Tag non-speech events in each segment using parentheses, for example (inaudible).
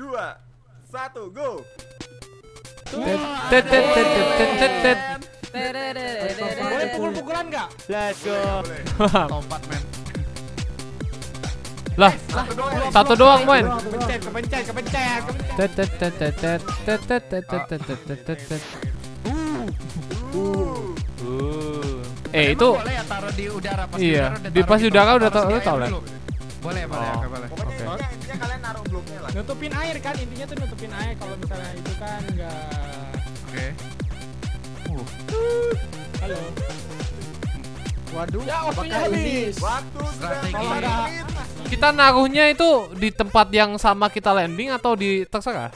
dua, satu, go. Tet tet tet tet tet tet tet. Boleh pukul-pukulan nggak? Let's go. Lompat men. Lah, Satu doang. ya? Moen. Kepencet, kepencet, kepencet. Tet tet tet tet tet tet tet tet tet tet tet tet tet tet. Uh. Eh itu boleh ya taruh di udara pas Iya, udara udah di- gitu, udara udah tau air lah. Boleh, boleh, Oh. oke, boleh. Pokoknya Oke. intinya, intinya kalian naruh bloknya lah. Nutupin air kan, intinya tuh nutupin air kalau misalnya itu kan nggak. Oke. Halo. Waduh. Ya, waktunya habis. Waktu sudah Strategi. kita naruhnya itu di tempat yang sama kita landing atau di terserah?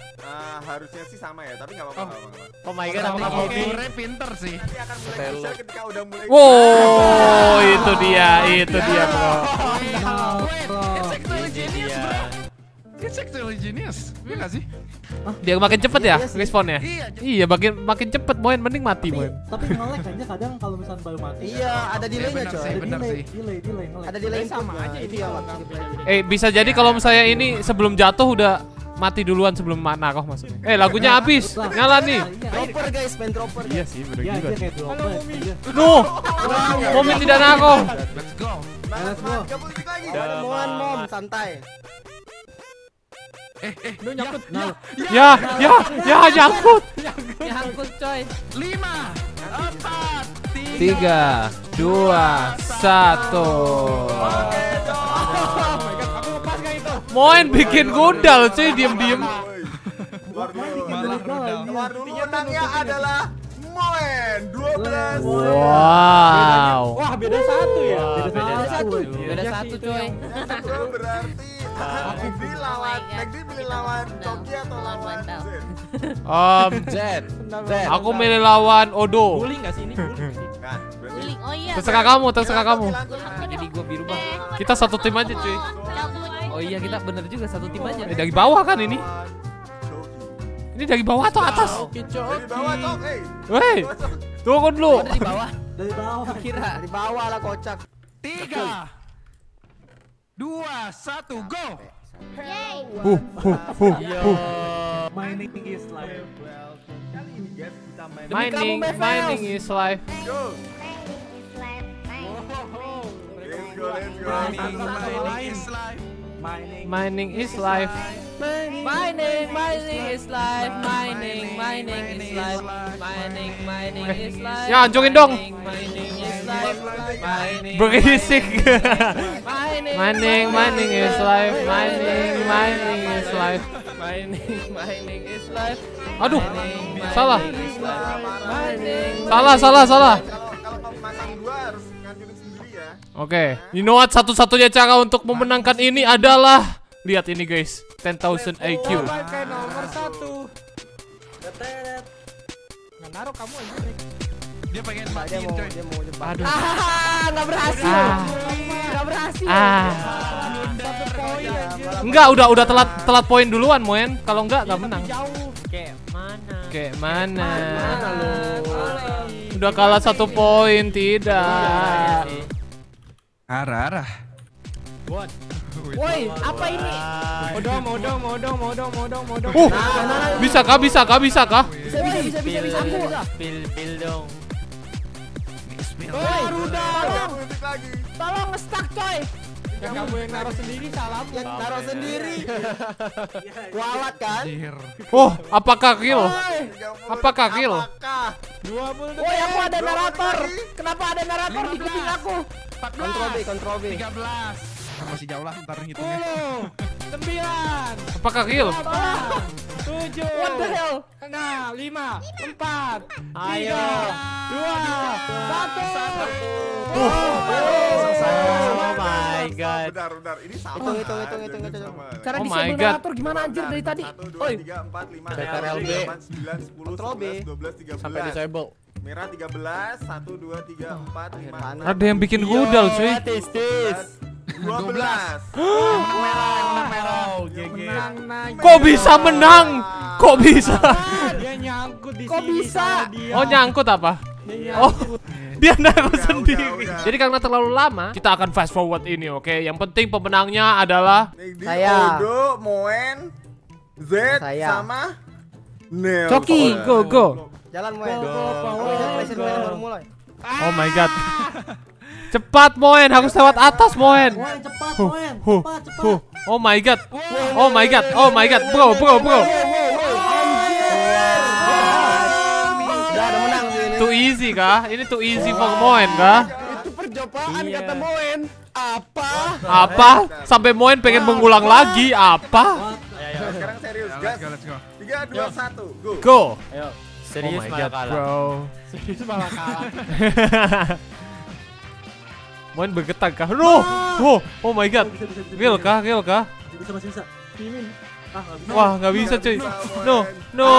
Ah, harusnya sih sama ya, tapi nggak apa-apa. Oh. Oh my god, Sama Oke, ini? pinter sih. Nanti akan mulai crucial ketika udah mulai. Wow, itu dia, itu dia, bro. Wait, it's actually genius, Iya. bro. It's actually genius. Iya nggak sih? Dia makin cepet ya Iya responnya. Iya. Iya, makin makin cepet, Moen. Mending mati, Moen. tapi nge-lag kayaknya kadang kalau misalnya baru mati Iya, ada delaynya coy. ada bener delay sih. delay delay nge-lag Ada delay sama aja Itu dipelajari. Eh, bisa jadi kalau misalnya ini sebelum jatuh udah mati duluan sebelum nakoh maksudnya. Eh lagunya habis. Nyala nih. Dropper guys, main dropper. Iya sih, bener iya, juga. Iya, Halo iya. Nuh. Momi tidak nakoh. Let's go. Let's go. mohon, mom, santai. Eh, eh, lu nyangkut. Ya ya, nah. ya, ya, ya, nyangkut. Nyangkut coy. 5 4 3 2 1 Moen bikin gundal cuy, diem-diem. Menangnya adalah Moen 12. Wow. Wah, beda satu ya. beda satu. Beda satu coy. Berarti Negdi lawan Negdi pilih lawan Toki atau lawan Z? Um, (laughs) Z. Z. aku milih lawan Odo. Bully nggak sih ini? Kan, berarti Guling. Oh iya. Terserah kamu, terserah kamu. Jadi gua biru bang. Kita satu tim aja cuy. Oh iya kita bener juga satu tim aja. Dari bawah kan ini? Ini dari bawah atau atas? Oke Dari bawah Tok, eh. Weh, tunggu dulu. Di bawah. (laughs) dari bawah Kira. Dari bawah lah kocak. Tiga, dua, satu, go. Yeay. Huh, huh, huh, huh. mining is life Mining, mining is life. Go. Let's go, let's go. Mining, mining is life. Mining Mining is life. Mining, mining is life. Mining, mining is life. Mining, mining is life. Ya, hancurin dong. Mining, is life. Mining, Berisik. mining, mining, mining is life. Mining, mining is life. Mining, mining is life. Aduh, Mining, mining salah. is life. Mining, Salah, salah, salah. Kalau masang dua harus Oke, you know what? Satu-satunya cara untuk memenangkan ini adalah lihat ini guys, 10,000 IQ. Kayak nomor satu. Nggak naruh kamu aja. Dia pengen Dia matiin mau coy. dia mau jebak. Aduh. Ah, nggak berhasil. Ah. Nggak berhasil. Ah, Satu poin aja. enggak, udah udah telat telat poin duluan, Moen. Kalau enggak, enggak Tapi menang. Jauh. Kayak mana? Kayak mana? Mana lu? Udah kalah satu poin, tidak. Arah-arah. What? Woi, apa ini? Odom, odom, odom, odom, odom, odom. Uh, nah, nah, nah, bisa kah? Bisa kah? Bisa kah? Bisa, bisa, bisa, bisa, bisa. Aku bisa. Pil, pil dong. Woi, tolong. Tolong, stuck coy. Yang kamu yang naruh sendiri salah. Yang taruh sendiri. Kualat kan? Oh, apakah kill? Woi, 30 Apakah kill? Apakah? 20 Woi, aku ada narator. Kenapa ada narator di kuping aku? 14, Kontrol B, kontrol B. 13 masih jauh lah ntar hitungnya. 10, 9. Apakah real? 8, 7. What the hell? 6, 5, 4, 3, 2, 1. 1. Oh, my god. Bentar, bentar. Ini sama. Hitung, hitung, hitung, hitung, hitung. Cara oh bisa mengatur gimana anjir dari tadi? 1 3 4 5 6 7 8 9 10 11 12 13. Sampai disable. Merah 13, 1 2 3 4 5. Ada yang bikin rudal, cuy. Statistis. 12. belas Menang, menang. merah. Kok bisa menang? Kok bisa? Dia nyangkut di Kok bisa? Oh, oh, nyangkut apa? Oh dia naik sendiri. Jadi karena terlalu lama, kita akan fast forward ini, oke? Yang penting pemenangnya adalah saya. Odo, Moen, Z sama Neo. Coki, go go. Jalan Moen. Go, go. Oh my god. (laughs) Cepat Moen, harus lewat atas Moen. Moen cepat, Moen. Cepat, cepat. Oh my god. Oh my god. Oh my god. Bro, bro, bro. Too easy kah? Ini too easy for Moen kah? Itu percobaan Iya. kata Moen. Apa? Apa? Sampai Moen pengen mengulang lagi? Apa? Nah, sekarang serius, Ya, go. 3 2 1, go. Go. Ayo. Oh Serius malah kalah. bro. Serius malah kalah. Moen bergetar kah? No. Oh, oh my god. Bisa, bisa, bisa. Real kah? Real kah? Bisa, masih bisa. Ini. Ah, nggak bisa. Wah, nggak bisa cuy. No, no.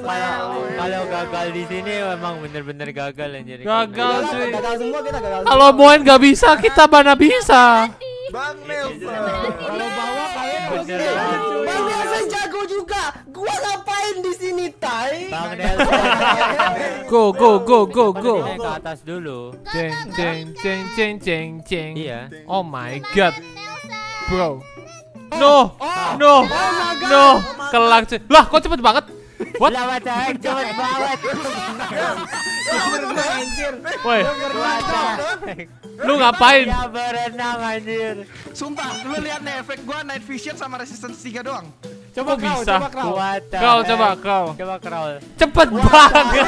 Kalau kalau gagal di sini memang bener-bener gagal anjir. Gagal cuy. Gagal semua kita gagal. Kalau Moen nggak bisa, kita mana bisa? Bang Nelson. Kalau bawa kalian Bener Go, go, go, go, go. Ke atas dulu. Ceng, ceng, ceng, ceng, ceng, ceng. Iya. Oh my god, bro. No, no, no. Kelak cuy. Lah, kok cepet banget? What? Cepet banget. Woi, lu ngapain? Ya berenang anjir. Sumpah, lu lihat nih efek gua night vision sama resistance 3 doang. Coba bisa. What the Kau heck? coba kau. Coba crawl. Cepet banget.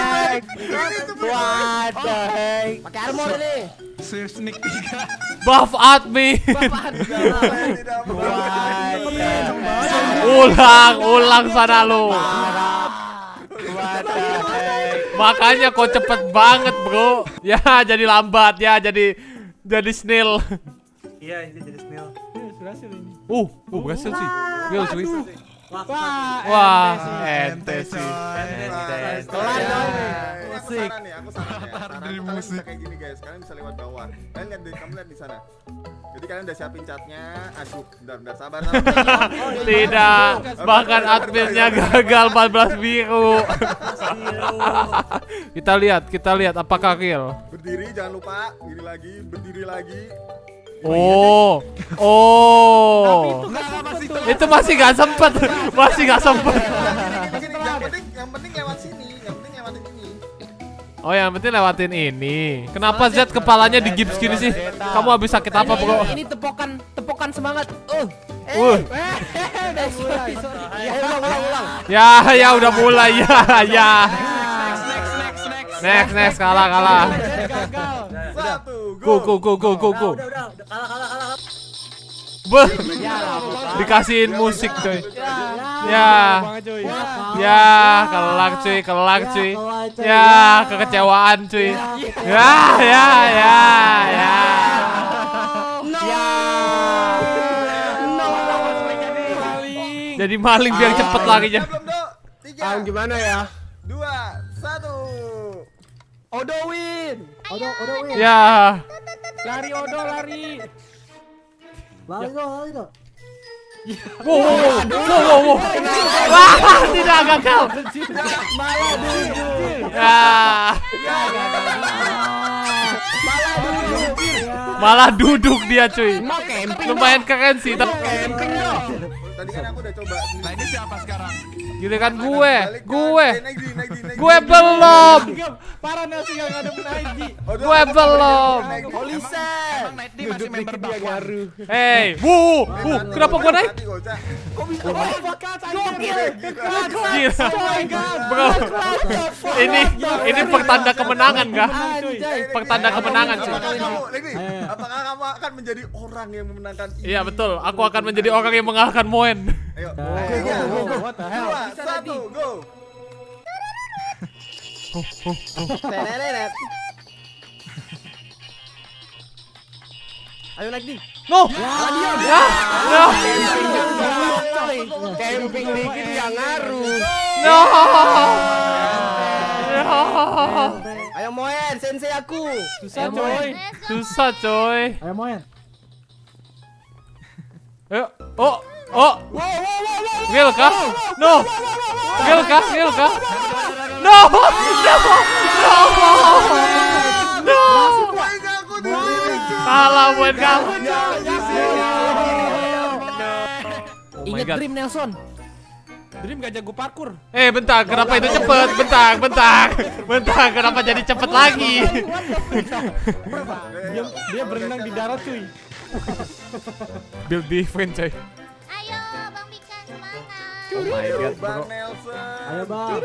What the heck? Pakai armor ini. Swift sneak 3. Buff admin. The heck? Ulang, ulang sana lu. What the heck? Makanya kau cepet banget, bro. Ya, jadi lambat ya, jadi jadi snail. Iya, ini jadi snail. Berhasil ini. Uh, uh berhasil sih. Real cuy. Wah, Wah, ente, ente sih. Ente, Kelar ente. dong. Ini aku saran nih, aku saran ya. Dari musik. kayak gini guys, kalian bisa lewat bawah. Kalian lihat deh, kamu lihat di sana. Jadi kalian udah siapin catnya. Aduh, bentar, bentar, sabar, sabar. Tidak, bahkan adminnya gagal 14 biru. (laughs) kita lihat, kita lihat apakah real. Berdiri, jangan lupa. Diri lagi, berdiri lagi. Oh, oh. Enggak masih Itu masih gak sempet, masih gak sempet. Di yang penting, yang penting lewat sini, yang penting lewatin ini. Oh yang penting lewatin ini. Kenapa Z kepalanya digips gini sih? Kamu habis sakit apa bro? Ini tepokan tepokan semangat. Uh. Uh, Ya, ulang, ulang, ulang. ya ya udah mulai ya ya. next, next, next, next. Next next kalah kalah. Satu, Go go go go go go. udah, udah, udah kalah, kalah, kalah. Beh, dikasihin musik coy. Ya, ya kelak cuy, kelak cuy. Ya kekecewaan cuy. Ya ya ya ya. Jadi maling biar cepet larinya. Belum. Tiga, Ah, gimana ya? dua, satu. Odo win. Odo, Odo win. Ya. Lari Odo lari. Lari dong, lari dong. Wow, wow, wow, wow, wow, wow. Wah, tidak gagal. Ya. Malah duduk dia cuy. Lumayan keren sih, tapi Tadi kan aku udah coba. Nah, ini siapa sekarang? Giliran gue, gue, gue belum, Parah Nelson yang Aiji. Oh, gue belum. Holy set. Emang Night D masih member bawah. Hey, wuh, wuh, kenapa gue naik? Bro. Ini, ini pertanda kemenangan kah? Pertanda kemenangan cuy. Apakah kamu, Legni, apakah kamu akan menjadi orang yang memenangkan ini? Iya betul, aku akan menjadi orang yang mengalahkan Moen. Ayo, tiga, What the hell? dua, satu, go. Ayo naik di. No, ya, no, Camping dikit ya ngaruh. no, no. Ayo Moen, sensei aku. Susah coy. Susah coy. Ayo Moen. Ayo, oh, oh, real kah? No, real kah? Real kah? No, no, no, no. Cuy. Kalah buat kamu. Oh Ingat. Dream Nelson. Dream gak jago parkur. Eh bentar, kenapa itu cepet? Bentar, bentar, bentar, kenapa jadi cepet lagi? Dia, dia berenang di darat cuy. Build defense coy. Oh my god, Bang bro. Nelson. Ayo bang.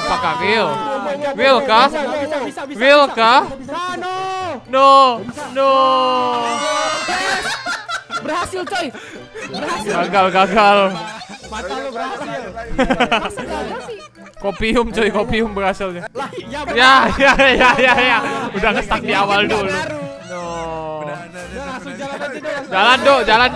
Apakah real? Real kah? Bisa, bisa, bisa, bisa. Real kah? Ah, no. No, no. Berhasil coy. Gagal, gagal. Mata lu berhasil. Kopium coy, kopium berhasilnya. Ya, Ya, ya, ya, ya, ya. Udah ngestak di awal dulu. No. Jalan langsung. Jalan dok, jalan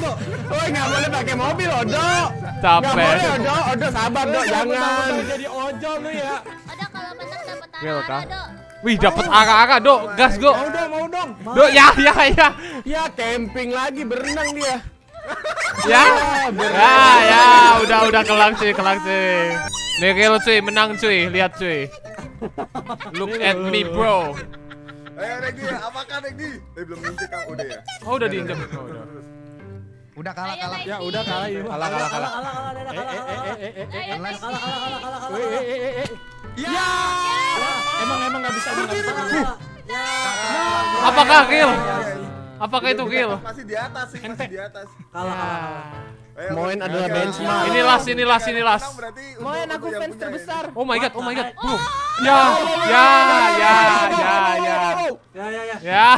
dok. Woi, nggak boleh pakai mobil, Odo. Nggak Capek. boleh, Odo. Odo, sabar, Odo. Jangan. Bener-bener jadi ojol lu ya. Udah kalau menang dapat arah-arah, Dok. Wih, dapat arah-arah dok. Gas go. Mau dong, mau dong. Dok, ya, ya, ya. Ya, camping lagi, berenang dia. Ya, ya, ya, udah, udah kelang cuy, kelang cuy. Nih cuy, menang cuy, lihat cuy. Look at me bro. Ayo Regi, apakah Regi? Eh belum nginjek Kang udah ya. Oh udah diinjak. Oh, udah. Udah kalah kalah. Ya udah kalah ini. Kalah, kalah, kalah. Eh, eh, eh, eh, eh, eh, eh. Ayo, Lady. Eh, eh, eh, eh, eh. Ya. Emang emang nggak bisa. Apakah real? Apakah itu real? Masih di atas sih, masih di atas. Ayo, Moen adalah benchmark. Ini las, ini las, ini las. Menang Moen aku fans terbesar. Oh my god, oh my god. Ya, ya, ya, ya, (laughs) ya. Ya ya ya. Ya.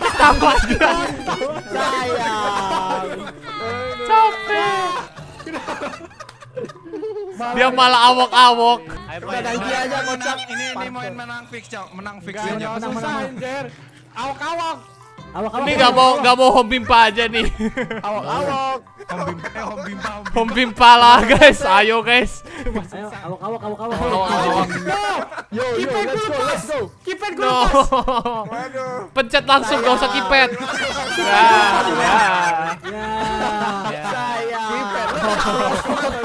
Ketawa dia. Sayang. Capek. Dia malah awok-awok. Udah ganti aja, kocak. Ini ini Moen menang fix, Cok. Menang fix dia, ada Cok. Anjir. Awak-awak. Ini gak mau gak mau home pimpa aja nih. Awok-awok. Hom bimpa, eh, hom bimpa, hom bimpa. Home pimpa lah guys. Ayo guys. Ayo, awak awak awak awak. Awok-awok. Yo, yo, let's go, let's go. Kipet gue. No. Waduh. (laughs) Pencet langsung gak usah kipet. Ya, ya. Ya. Sayang.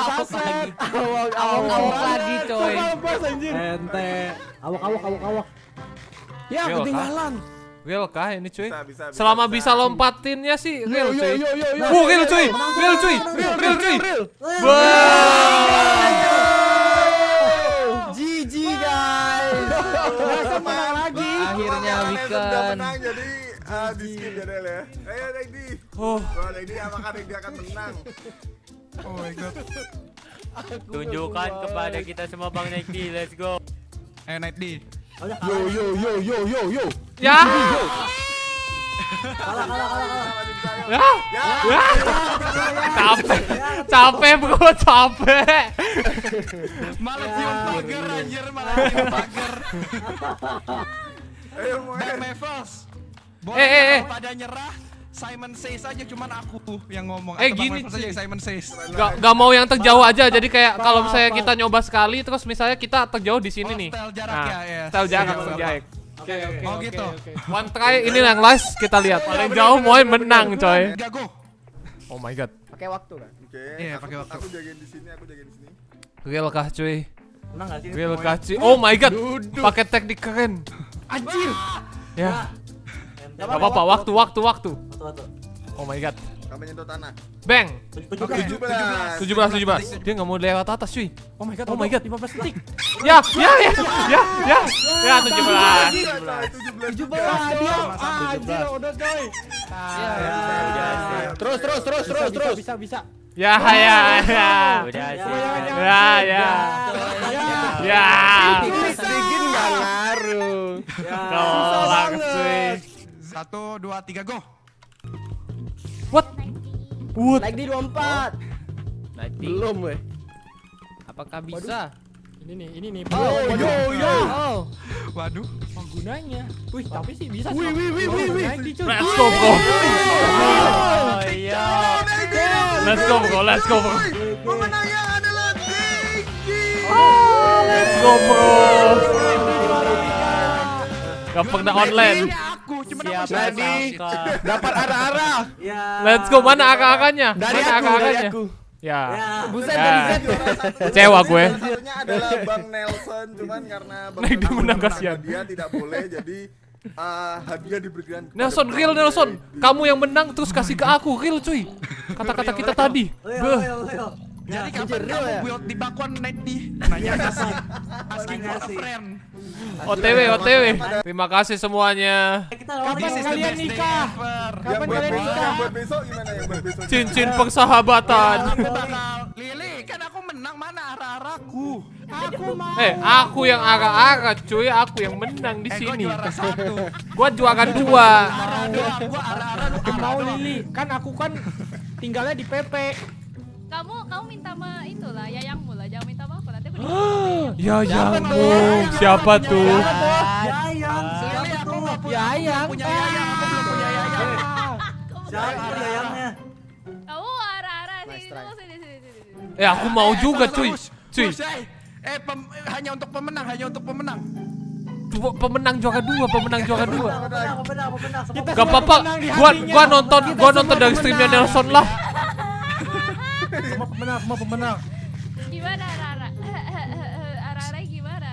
Saset. Awak-awak lagi coy. Bos anjir. Ente. Awak awak awak awak. Ya, ketinggalan. Real kah ini cuy? Bisa, bisa, bisa, Selama bisa. bisa lompatinnya sih real Yo, yo, cuy. yo, yo, yo. Wow, real cuy. Real cuy. Real cuy. Wah. GG, guys. Langsung menang lagi. Akhirnya weekend. menang jadi ah, di skip ya Del ya. Ayo Regi. Oh. Wah Regi apakah Regi akan menang? Oh my god. Tunjukkan kepada kita semua Bang Naikdi, let's go. Eh, Night D. Yo, yo, yo, yo, yo, yo. Ya. Ya. Ya. Capek. Capek bro, capek. Malah cium pagar anjir, malah cium pagar. Dan Mevels. Boleh Eh, eh, eh. pada nyerah Simon Says aja cuman aku yang ngomong Eh, Atau Bang gini, yang Simon Says. Gak, gak mau yang terjauh aja. Jadi kayak kalau misalnya kita nyoba sekali terus misalnya kita terjauh di sini Oh, nih. style jarak Nah, ya, ya. Style jarak, Siap, style jarak. Oke oke. Oh, oke, gitu. oke. One try ini yang last kita lihat. Paling jauh Moin menang coy. Jago. Oh my god. Pakai waktu kan? Oke. Iya, pakai waktu. Aku jagain di sini, aku jagain di sini. Real kah cuy? Menang gak sih? Real kah cuy? Oh my god. Pakai teknik keren. Anjir. Ya. Gak apa-apa, waktu, waktu, waktu. Satu satu. Oh my god. Kamu nyentuh tanah. Bang. Tujuh Oke, belas. 17. 17, 17. Dia nggak mau lewat atas cuy. Oh my god. Oh my god. 15 detik. Ya, ya, ya, ya, ya. Ya, 17. 17. 17 dia. Ah, Anjir udah coy. Udah Terus, terus, terus, Bisa, terus, bisa, terus. Bisa bisa. Ya, ya, ya. Udah sih. Ya, ya. Ya. Sedikit nggak ngaruh. Tolak cuy. Satu, dua, tiga, go. What? What? Like di 24. Naikdi, Belum, weh. Apakah bisa? Ini nih, ini nih. Oh, yo, yo. Oh, Waduh. Apa gunanya? Wih, tapi sih bisa. Wih, wih, wih, wih, wih. Let's go bro. oh iya. Let's go bro. Let's go bro. Pemenangnya adalah Regi. Let's go bro. Gak pernah online. Cuma Siapa dapat Nadi. sangka. Dapat arah-arah. Ya. Let's go. Mana akak-akaknya? Dari Mana aku, dari aku. Ya. Buset Ya. dari Z. Kecewa gue. Satunya adalah Bang Nelson, cuman karena Bang Nah, dia Nelson menang, menang kasihan. hadiah tidak boleh, jadi uh, hadiah diberikan. Nelson, real Nelson. Kamu yang menang terus kasih ke aku, real cuy. Kata-kata kita tadi. Beh. Jadi Ya, kapan real kamu ya? build di bakwan night di? Nanya kasih. (laughs) Asking for a friend. OTW, OTW. Terima kasih semuanya. Kapan kalian nikah? Kapan kalian nikah? buat besok gimana yang buat besok? Cincin persahabatan. Lili, kan aku menang mana arah-arahku. Aku mau. Eh, aku yang arah-arah cuy, aku yang menang di Eh, gua sini. juara satu. Gua juara dua. Gua arah-arah mau. Lili. Kan aku kan tinggalnya di PP. Kamu kamu minta sama itulah yayangmu lah, jangan minta sama aku nanti aku (gasps) Ya Yangmu, siapa tuh? Yayang. Nggak punya, Yayang. aku punya yayang, aku belum punya yayang. Siapa yayangnya? Kamu arah-arah Nice sini sini sini sini. Eh, aku mau juga cuy. Cuy, eh. Eh, hanya untuk pemenang, hanya untuk pemenang. dua- pemenang juara dua, pemenang juara dua. Pemenang, pemenang, pemenang. Gak apa-apa, gua gua nonton gua nonton dari streamnya. Nelson lah. Semua pemenang, semua pemenang. Gimana arah-arah? (laughs) Arah-arah gimana?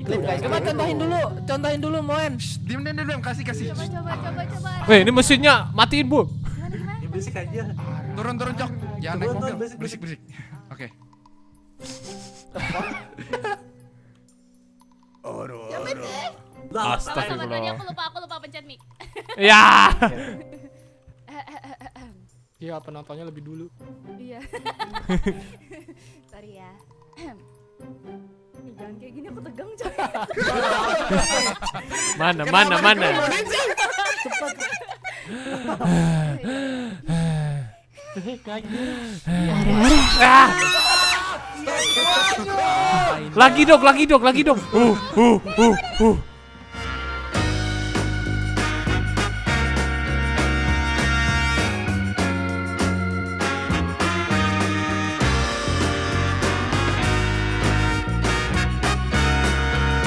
Klip guys, Coba contohin dulu, contohin dulu Moen. Diam, diam, diam, diam, kasih, kasih. Coba coba coba coba. Weh, ini mesinnya matiin bu. Gimana gimana? berisik aja. Turun, turun, Cok. Jangan naik mobil. berisik, Berisik. Oke. Sabar sabar tadi Astagfirullah. aku lupa aku lupa pencet mic. Ya. (laughs) Iya, penontonnya lebih dulu. Iya. (laughs) Sorry ya. Jangan kayak gini aku tegang coy. (laughs) Mana mana mana. Ah. (laughs) Lagi dong, lagi dong, lagi dong. Uh, uh, uh, uh.